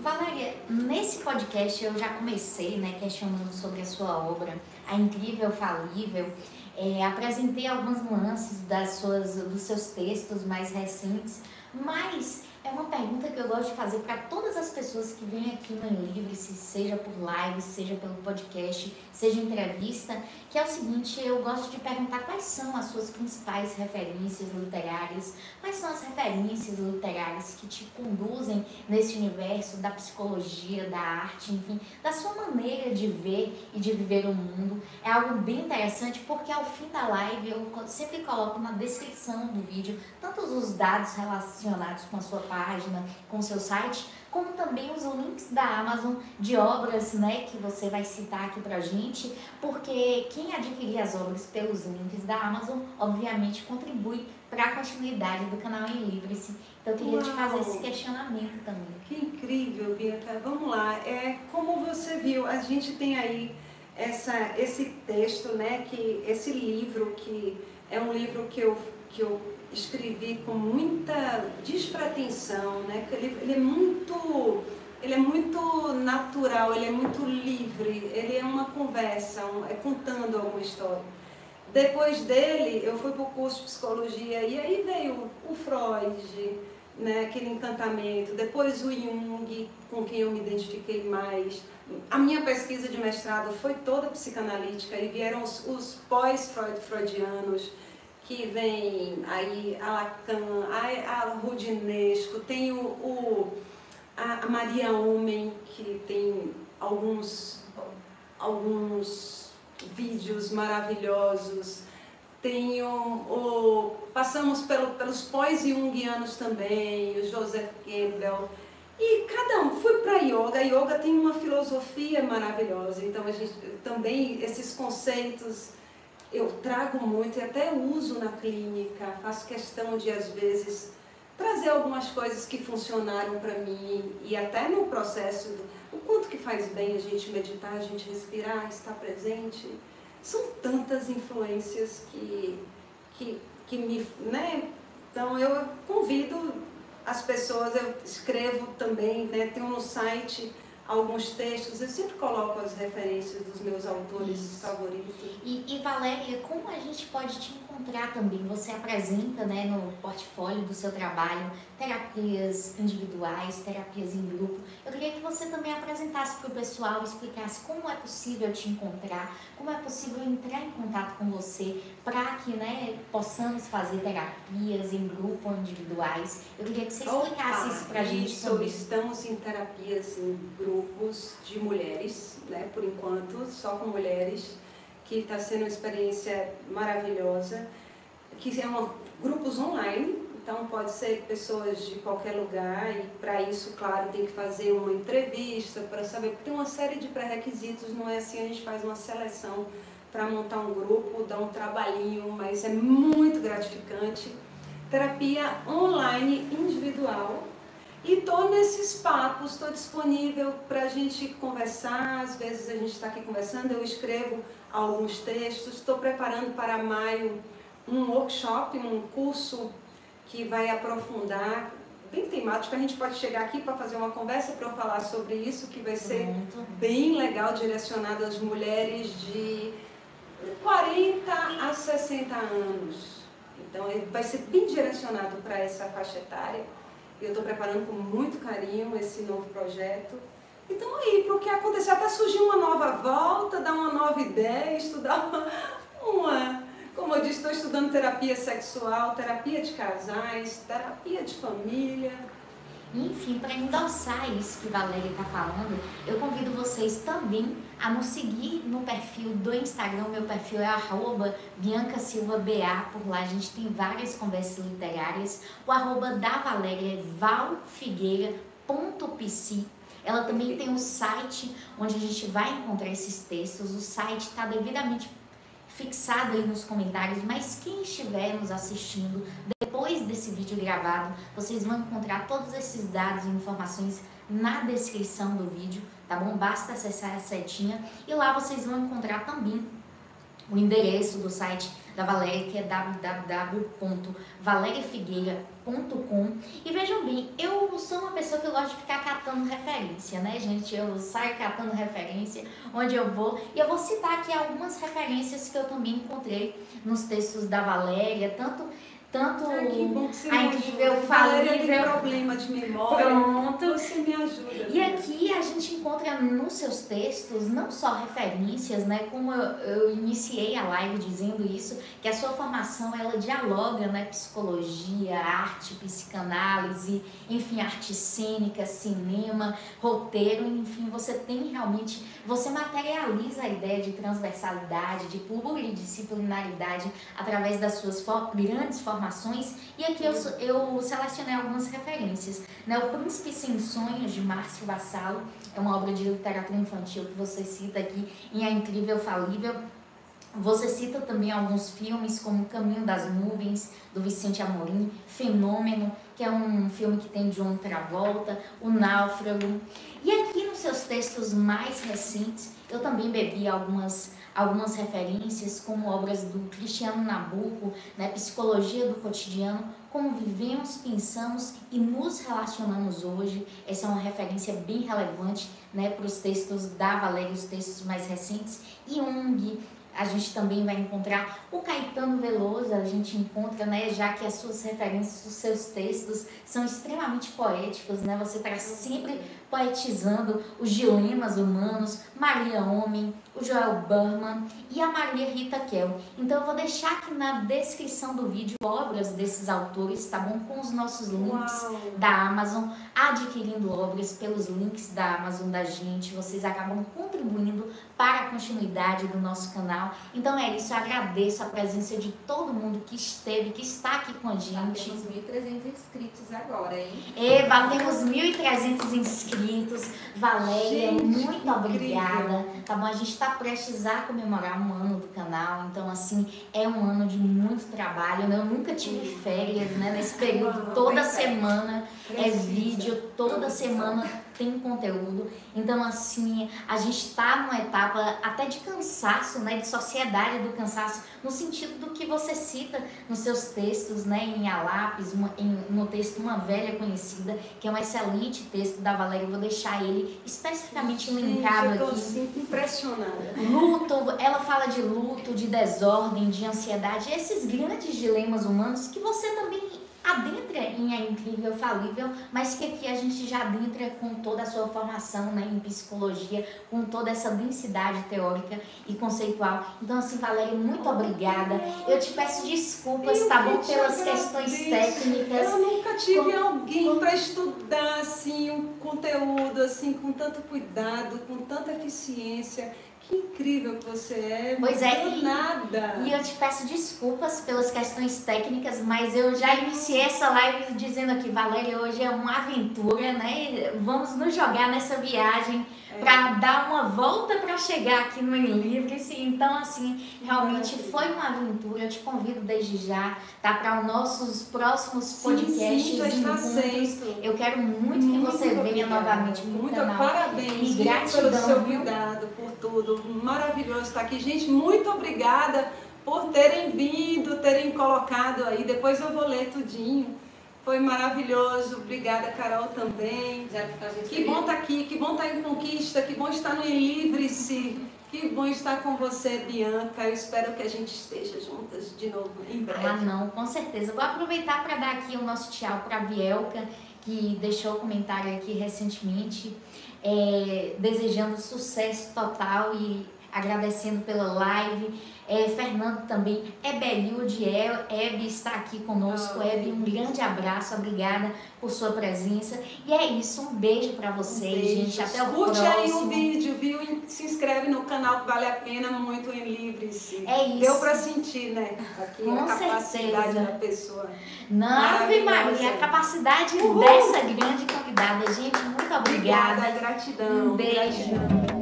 Valéria, nesse podcast eu já comecei né, questionando sobre a sua obra, a incrível, falível. É, apresentei alguns nuances das suas, dos seus textos mais recentes, mas é uma pergunta que eu gosto de fazer para todas as pessoas que vêm aqui no Livre, se seja por live, seja pelo podcast, seja entrevista, que é o seguinte, eu gosto de perguntar quais são as suas principais referências literárias, quais são as referências literárias que te conduzem nesse universo da psicologia, da arte, enfim, da sua maneira de ver e de viver o mundo. É algo bem interessante porque ao fim da live eu sempre coloco na descrição do vídeo tantos os dados relacionados com a sua página, com seu site, como também os links da Amazon de obras né, que você vai citar aqui pra gente, porque quem adquirir as obras pelos links da Amazon, obviamente contribui para a continuidade do canal em Livre-se. Então eu queria Uau. te fazer esse questionamento também. Que incrível, Bianca. Vamos lá. É, como você viu, a gente tem aí essa, esse texto, né, que, esse livro que é um livro que eu, que eu escrevi com muita despretensão, né? Ele, ele, é muito, ele é muito natural, ele é muito livre, ele é uma conversa, um, é contando alguma história. Depois dele, eu fui para o curso de psicologia e aí veio o Freud, né, aquele encantamento, depois o Jung, com quem eu me identifiquei mais. A minha pesquisa de mestrado foi toda psicanalítica e vieram os, os pós-freudianos, que vem aí Lacan, a, a Rudinesco, tem o, o a, Maria Homem, que tem alguns, alguns vídeos maravilhosos, tem o, o passamos pelo, pelos pós-jungianos também, o Joseph Campbell, e cada um, fui para yoga, a yoga tem uma filosofia maravilhosa, então a gente também esses conceitos eu trago muito e até uso na clínica, faço questão de às vezes trazer algumas coisas que funcionaram para mim e até no processo, o quanto que faz bem a gente meditar, a gente respirar, estar presente. São tantas influências que, que, que me. Né? Então eu convido as pessoas, eu escrevo também, né? tenho no site alguns textos, eu sempre coloco as referências dos meus autores Isso. favoritos. E, e, Valéria, como a gente pode te encontrar também? Você apresenta né, no portfólio do seu trabalho terapias individuais, terapias em grupo. Eu queria que você também apresentasse para o pessoal, explicasse como é possível te encontrar, como é possível entrar em contato com você para que né, possamos fazer terapias em grupo ou individuais. Eu queria que você explicasse Opa, isso para a gente isso, também. Estamos em terapias em grupos de mulheres, né, por enquanto, só com mulheres, que está sendo uma experiência maravilhosa, que é uma, grupos online, então pode ser pessoas de qualquer lugar e para isso, claro, tem que fazer uma entrevista para saber, porque tem uma série de pré-requisitos, não é assim, a gente faz uma seleção para montar um grupo, dá um trabalhinho, mas é muito gratificante. Terapia online individual. E estou nesses papos, estou disponível para a gente conversar. Às vezes a gente está aqui conversando, eu escrevo alguns textos. Estou preparando para maio um workshop, um curso que vai aprofundar, bem temático. A gente pode chegar aqui para fazer uma conversa para eu falar sobre isso, que vai ser bem legal, direcionado às mulheres de 40 a 60 anos. Então, vai ser bem direcionado para essa faixa etária. Eu estou preparando com muito carinho esse novo projeto. Então, aí, para o que acontecer, até surgir uma nova volta, dar uma nova ideia, estudar uma, uma como eu disse, estou estudando terapia sexual, terapia de casais, terapia de família. Enfim, para endossar isso que Valéria está falando, eu convido vocês também a nos seguir no perfil do Instagram. Meu perfil é arroba Bianca Silva BA. Por lá a gente tem várias conversas literárias. O arroba da Valéria é valfigueira.pc. Ela também tem um site onde a gente vai encontrar esses textos. O site está devidamente fixado aí nos comentários, mas quem estiver nos assistindo depois desse vídeo gravado, vocês vão encontrar todos esses dados e informações na descrição do vídeo, tá bom? Basta acessar a setinha e lá vocês vão encontrar também o endereço do site da Valéria, que é www.valeriafigueira.com. E vejam bem, eu sou uma pessoa que gosta de ficar catando referência, né, gente? Eu saio catando referência onde eu vou. E eu vou citar aqui algumas referências que eu também encontrei nos textos da Valéria, tanto tanto Ai, que bom que você a incrível. Valéria tem falível. problema de memória. Pronto. Você me ajuda. E aqui a gente encontra nos seus textos não só referências, né? Como eu, eu iniciei a live dizendo isso, que a sua formação ela dialoga, né? Psicologia, arte, psicanálise, enfim, arte cênica, cinema, roteiro, enfim, você tem realmente, você materializa a ideia de transversalidade, de pluridisciplinaridade através das suas grandes formações. E aqui eu, eu selecionei algumas referências. Né? O Príncipe Sem Sonhos, de Márcio Vassalo, é uma obra de literatura infantil que você cita aqui em A Incrível Falível. Você cita também alguns filmes como Caminho das Nuvens, do Vicente Amorim, Fenômeno, que é um filme que tem John Travolta, O Náufrago. E aqui nos seus textos mais recentes, eu também bebi algumas, algumas referências, como obras do Cristiano Nabuco, né, Psicologia do Cotidiano, como vivemos, pensamos e nos relacionamos hoje. Essa é uma referência bem relevante né, para os textos da Valéria, os textos mais recentes. Jung, a gente também vai encontrar o Caetano Veloso, a gente encontra, né, já que as suas referências, os seus textos são extremamente poéticos, né? Você está sempre poetizando os dilemas humanos, Maria Homem, o Joel Burman e a Maria Rita Kel. Então eu vou deixar aqui na descrição do vídeo obras desses autores, tá bom? Com os nossos links Uau. da Amazon, adquirindo obras pelos links da Amazon da gente, vocês acabam contribuindo para a continuidade do nosso canal. Então é isso, eu agradeço a presença de todo mundo que esteve, que está aqui com a gente. temos 1.300 inscritos agora, hein? E batemos 1.300 inscritos. Valéria, Gente, muito obrigada. Tá bom? A gente está prestes a comemorar um ano do canal, então, assim, é um ano de muito trabalho. né? Eu nunca tive férias, né? Nesse período, Uau, toda é. semana é vídeo, toda semana tem conteúdo. Então, assim, a gente está numa etapa até de cansaço, né? De sociedade do cansaço, no sentido do que você cita nos seus textos, né? Em A Lápis, em- no texto Uma Velha Conhecida, que é um excelente texto da Valéria. Eu vou deixar ele especificamente linkado Gente, eu tô aqui. assim, impressionada. Luto, ela fala de luto, de desordem, de ansiedade, esses grandes dilemas humanos que você também adentra em A Incrível Falível, mas que aqui a gente já adentra com toda a sua formação né, em psicologia, com toda essa densidade teórica e conceitual. Então, assim, Valéria, muito obrigada. Eu te peço desculpas, Eu tá bom, pelas questões técnicas. Eu nunca tive alguém para estudar assim um conteúdo assim com tanto cuidado, com tanta eficiência. Que incrível que você é. Pois é, e- nada. E eu te peço desculpas pelas questões técnicas, mas eu já iniciei essa live dizendo aqui, Valéria, hoje é uma aventura, né? Vamos nos jogar nessa viagem É. para dar uma volta para chegar aqui no Livre-se. Então, assim, realmente foi uma aventura. Eu te convido desde já, tá? Para os nossos próximos Sim, podcasts sim, está encontros. Eu quero muito que você venha novamente pro Muito canal. parabéns E gratidão, pelo seu viu? cuidado, por tudo. Maravilhoso estar aqui. Gente, muito obrigada por terem vindo, terem colocado aí. Depois eu vou ler tudinho. Foi maravilhoso. Obrigada, Carol, também. Que bom estar aqui, que bom estar em Conquista, que bom estar no Livre-se. Que bom estar com você, Bianca. Eu espero que a gente esteja juntas de novo em breve. Ah, não, com certeza. Vou aproveitar para dar aqui o nosso tchau para a Vielka, que deixou o comentário aqui recentemente, é, desejando sucesso total e agradecendo pela live. É, Fernando também, Ebeliude, é, Hebe está aqui conosco. Ah, Hebe, um grande abraço, obrigada por sua presença. E é isso, um beijo para vocês, Um beijo. gente. Até o Curte próximo. aí o vídeo, viu? E se inscreve no canal que vale a pena muito em Livre-se. É isso. Deu pra sentir, né? Aqui Com a capacidade certeza. da pessoa. Não, Ave. Maria, a capacidade Uhul. dessa grande convidada. Gente, muito obrigada. Obrigada, gratidão. Um beijo. Gratidão.